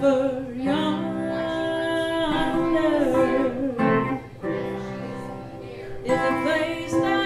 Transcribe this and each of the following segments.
yonder. Is a place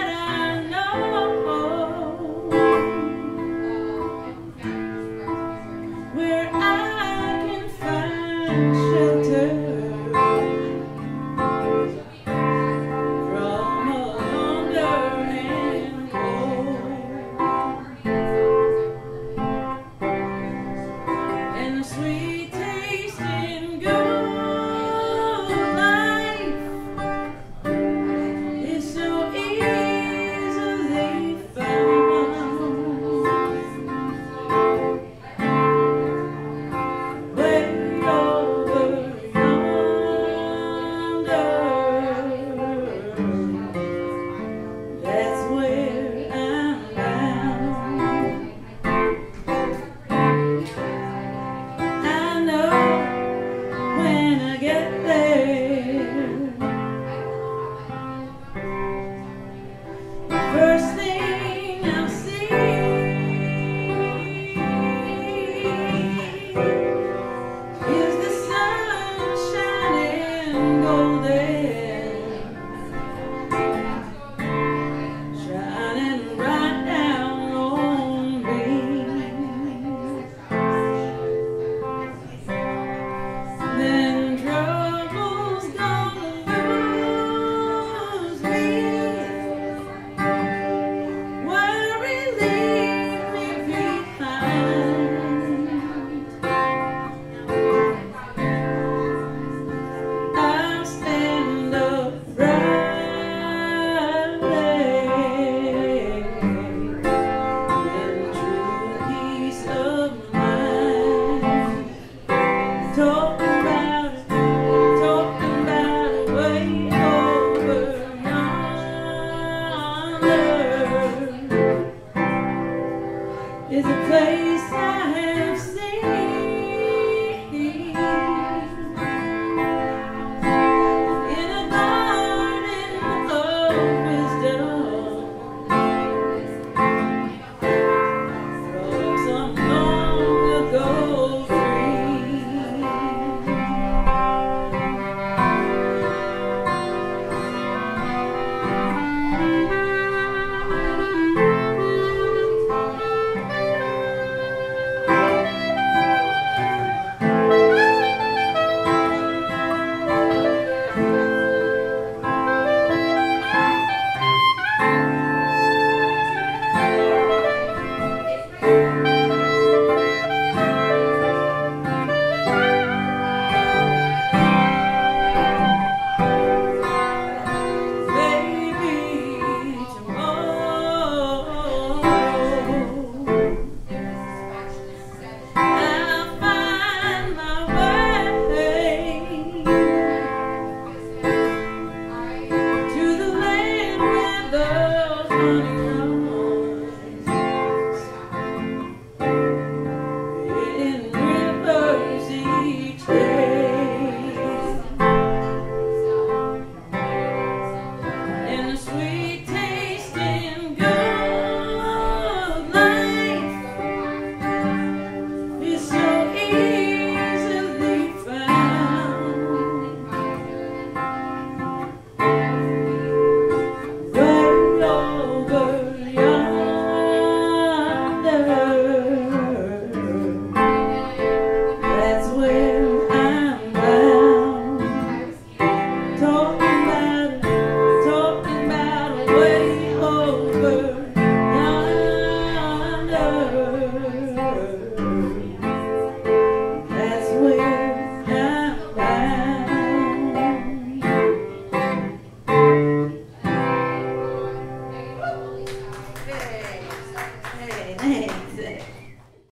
is a place.